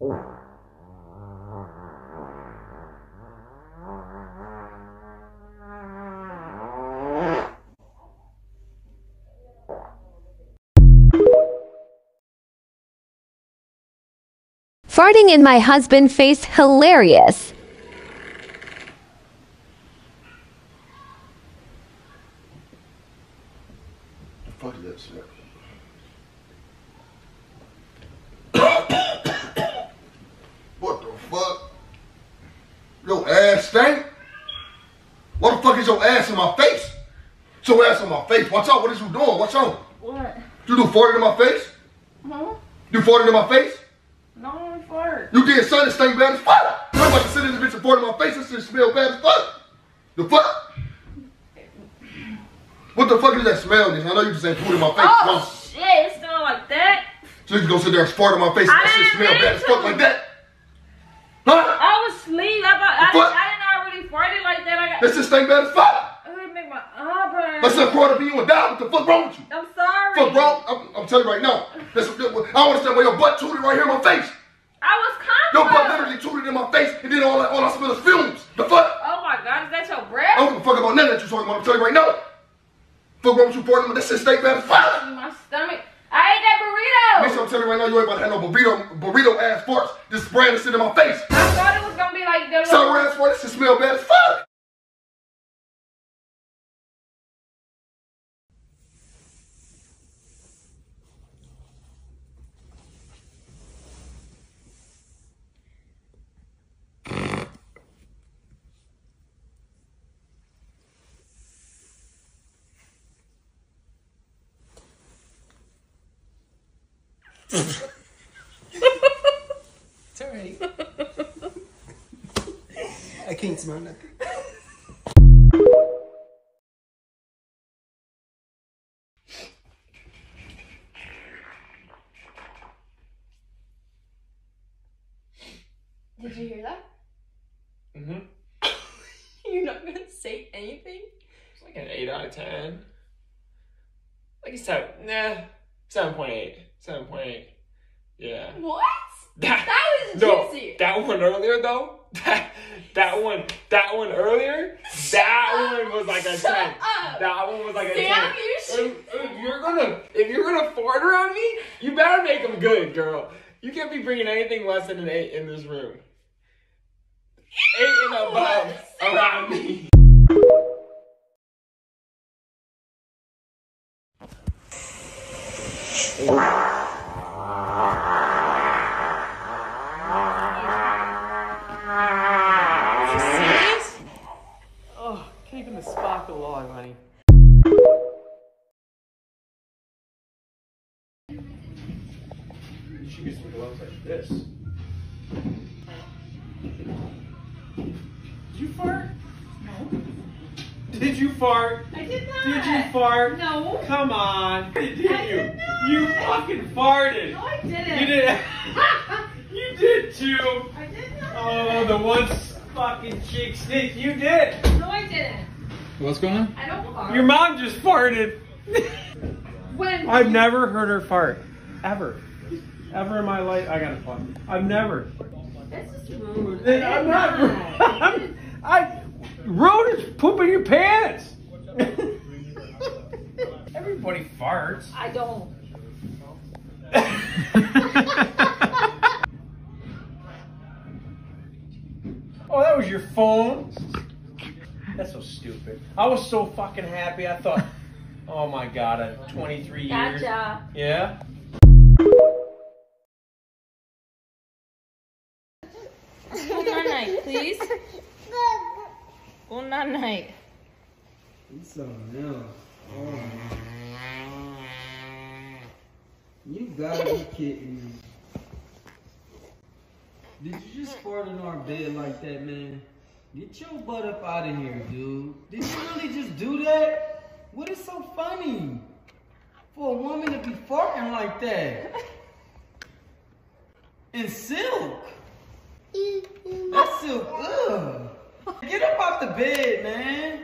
Farting in my husband face hilarious. The fuck is that smell? what the fuck? Your ass stink? What the fuck is your ass in my face? Your ass in my face. Watch out. What is you doing? Watch out. What? You do farted in my face? Huh? You farted in my face? No, I'm fart. You did something that stink bad as fuck. I'm about to sit in this bitch and fart in my face. This shit smell bad as fuck. The fuck? What the fuck is that smell? This? I know you just ain't food in my face. Oh, Mom. shit. It's not like that. So you just gonna sit there and fart in my face and I that shit smell bad as fuck like that? Huh? I was asleep. I, thought, I, What? didn't, I didn't know I really farted like that. I got. That shit stink bad as fuck. Make my eye burn. Let's up you and die. What the fuck wrong with you? I'm sorry. Fuck wrong? I'm, I'm telling you right now. That's, I don't understand why your butt tooted right here in my face. I was Your butt literally tooted in my face and then all, I- all I smell is fumes. The fuck? Oh my god, is that your I breath? don't give a fuck about none that you talking about. I'm telling you right now. Fuck wrong with you farting? That shit stink bad as fuck. In my stomach. I ate that burrito. Bitch, I'm telling you right now, you ain't about to have no burrito, burrito ass farts. This brand is sitting in my face. I thought it was gonna be like the Sour ass fart, this smell bad as fuck. It's alright. I can't smell nothing. Did you hear that? Mm-hmm. You're not gonna say anything? It's like an 8 out of 10. Like a 7. Nah. 7.8. 7.8. Yeah. What? That, That was no, juicy. that one earlier though. That that one that one earlier. That one was like a Shut 10. up. That one was like a Sam, 10. you should- If, if you're gonna if you're gonna fart around me, you better make them good, girl. You can't be bringing anything less than an eight in this room. Eight and above around me. Did you fart? No. Did you fart? I did not. Did you fart? No. Come on. Did you? I did not. You fucking farted. No, I didn't. You did. you did too. I did not. Oh, the one fucking cheek sneak. You did. No, I didn't. What's going on? I don't fart. Your mom just farted. When? I've never heard her fart. Ever. Ever in my life. I got to fart. I've never. That's just rude. Then I I'm did not. I'm, I. Rude is pooping your pants. Everybody farts. I don't. Oh, that was your phone? That's so stupid. I was so fucking happy. I thought, oh my god, at 23 years. Gotcha. Yeah? Night, please. Good night. Something else. Oh. You gotta be kidding me. Did you just fart in our bed like that, man? Get your butt up out of here, dude. Did you really just do that? What is so funny? For a woman to be farting like that. In silk. That's silk. Ugh. Get up off the bed, man.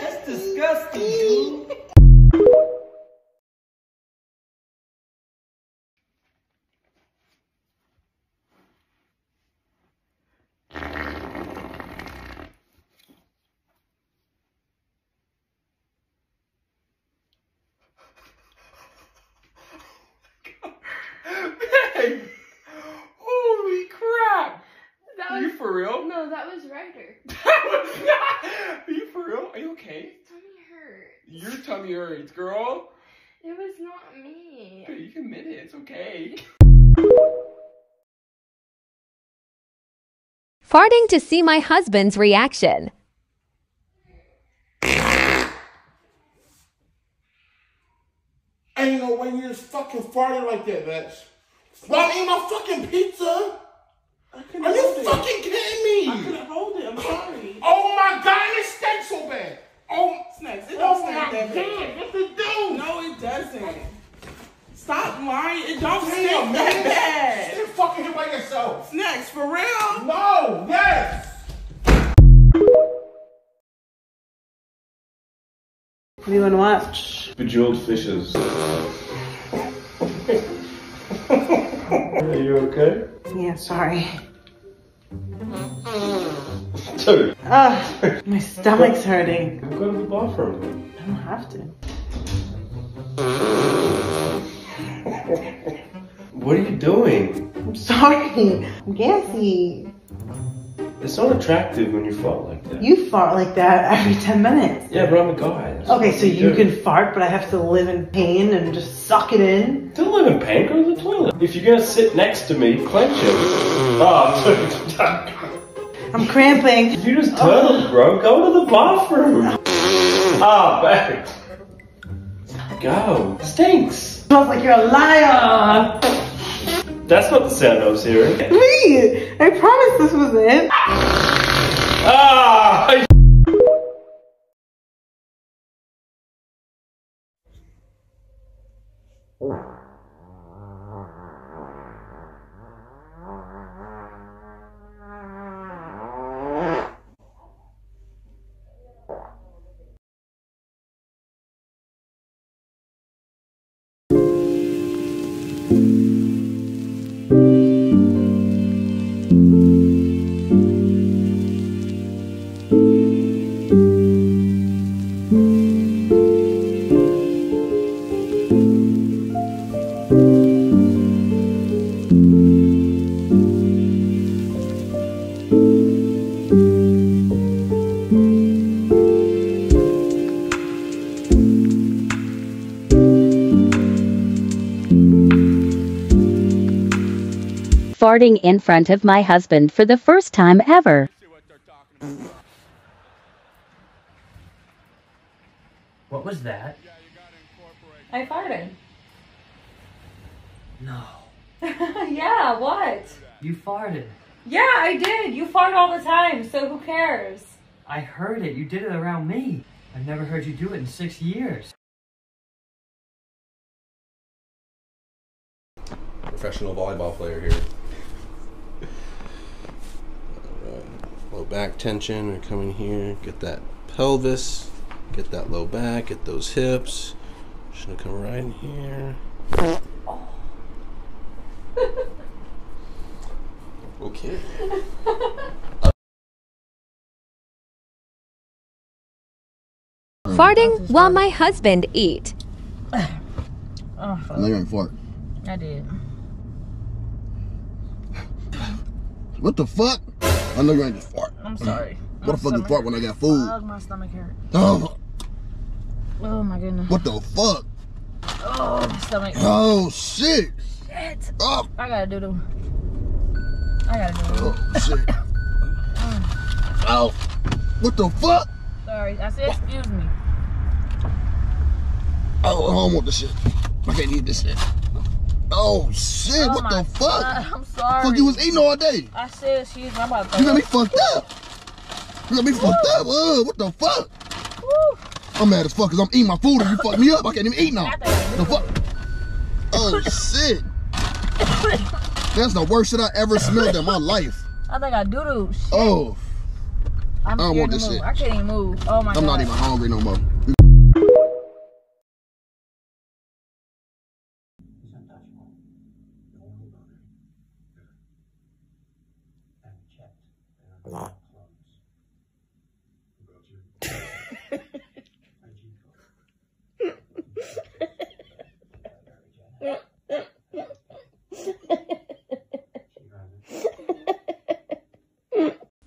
That's disgusting, dude. Yours, girl. It was not me. You can admit it. It's okay. Farting to see my husband's reaction. Ain't no way you just fucking farted like that, Max. Why I'm my fucking pizza? Are you fucking kidding me? I couldn't hold it. I'm sorry. Oh my god, it stinks so bad. Oh, Snacks. It oh don't my stink that bad. god, yes it do. No, it doesn't. Stop lying. It don't Damn, stink man. that bad. You fucking here by yourself. Snacks, for real? No, yes. What do you want to watch? Bejeweled fishes. Are you okay? Yeah, sorry. Dude, Ugh, my stomach's hurting. I'm going to the bathroom. I don't have to. What are you doing? I'm sorry. I'm gassy. It's not attractive when you fart like that. You fart like that every 10 minutes. Yeah, but I'm a guy. That's Okay, so you do. can fart, but I have to live in pain and just suck it in? Don't live in pain, go to the toilet. If you're gonna sit next to me, clench it. Ah, Oh, I'm cramping. you just turtled, bro. Go to the bathroom. Ah, babe. Go. Stinks. Smells like you're a liar. That's not the sound I was hearing. Please, I promise this was it. Ah! Farting in front of my husband for the first time ever. What was that? I farted. No. yeah, what? You farted. Yeah, I did. You fart all the time, so who cares? I heard it. You did it around me. I've never heard you do it in six years. Professional volleyball player here. Alright. Low back tension. and come in here, get that pelvis, get that low back, get those hips. Just gonna come right in here. Okay. Farting while my husband eat. I know you ain't fart. I did. What the fuck? I know you ain't just fart. I'm sorry. What the fuck fart when I got food? Oh, my stomach hurt. Oh, Oh my goodness. what the fuck? Oh, my stomach. Oh shit! Shit. Oh, I gotta do the. I gotta do the. oh shit! Oh, what the fuck? Sorry, I said excuse me. Oh, I don't want this shit. I can't eat this shit. Oh shit! Oh what the fuck? God, I'm sorry. Fuck you was eating all day. I said excuse me. I'm about to You got me fucked up. You got me fucked up. Uh, what the fuck? Woo. I'm mad as fuck because I'm eating my food and you fucked me up. I can't even eat now. I think I The fuck? Oh shit! That's the worst shit I ever smelled in my life. I think I do do. Shit. Oh, I'm I don't want this move. shit. I can't even move. Oh my god. I'm god. not even hungry no more.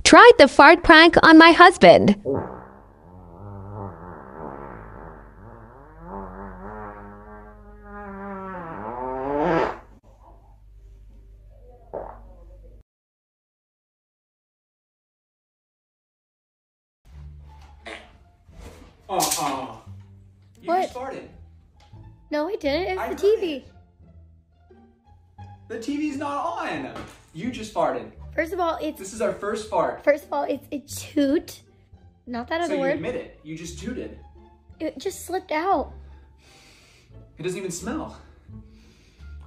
tried the fart prank on my husband. Uh-uh. You what? farted. No, I didn't. It's the TV. It. The TV's not on. You just farted. First of all, it's This is our first fart. first of all, it's a toot. Not that other So other you word. admit it. You just tooted. It just slipped out. It doesn't even smell.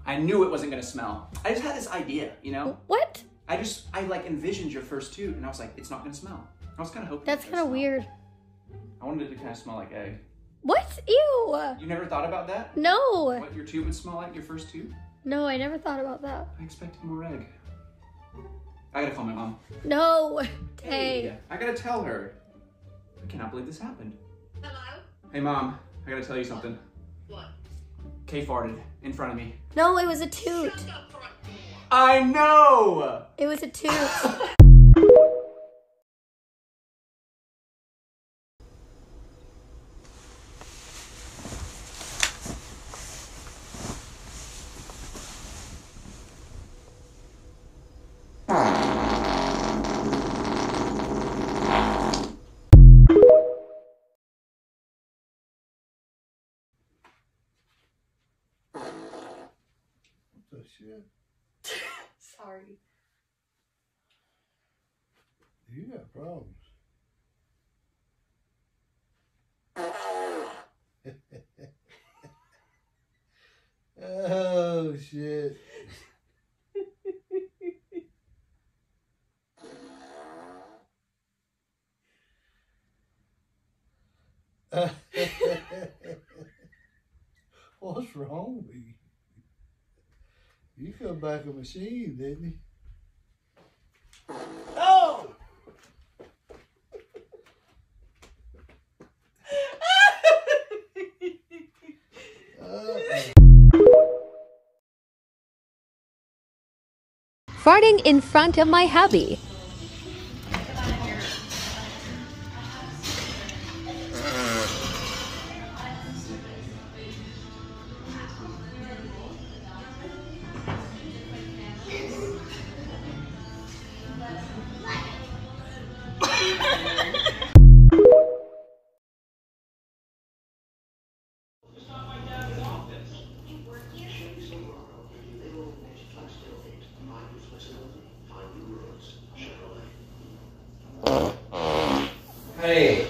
I knew it wasn't gonna smell. I just had this idea, you know? What? I just, I like envisioned your first toot and I was like, it's not gonna smell. I was kind of hoping. That's kind of weird. I wanted it to kind of smell like egg. What? Ew. You never thought about that? No. What your toot would smell like, your first toot? No, I never thought about that. I expected more egg. I gotta call my mom. No. Tay. I gotta tell her. I cannot believe this happened. Hello? Hey mom, I gotta tell you something. What? Kay farted in front of me. No, it was a toot. I know! It was a toot. shit? Sorry. You got problems. oh shit. What's wrong with you? You come back a machine, didn't you? Farting in front of my hubby. Hey.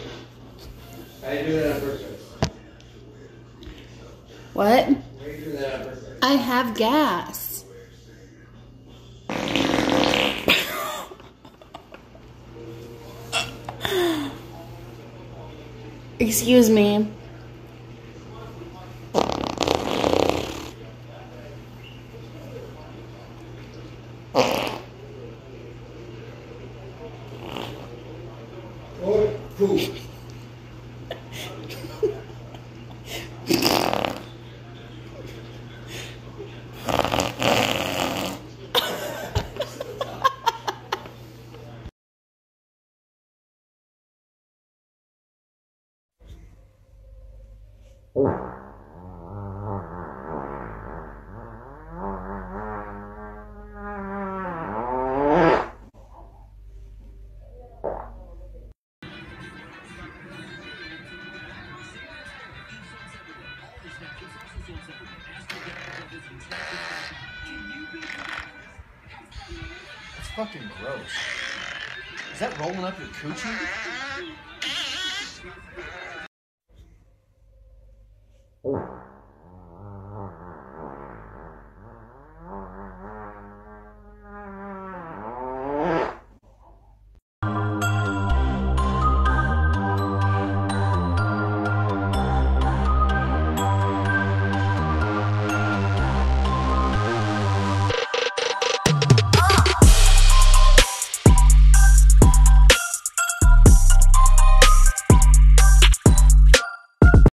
You doing that on purpose? What? How you doing that on purpose? I have gas. Excuse me. Oh, fucking gross. Is that rolling up your coochie?